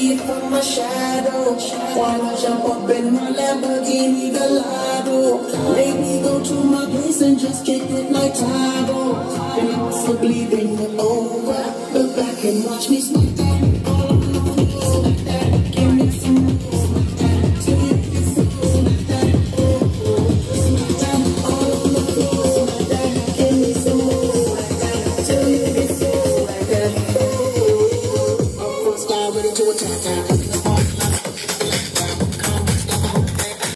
see it from my shadow. why i jump up in my Lamborghini Gallardo. Maybe go to my place and just kick it like Tae Bo. And possibly bring it over. Look back and watch me smoke. ready to attack.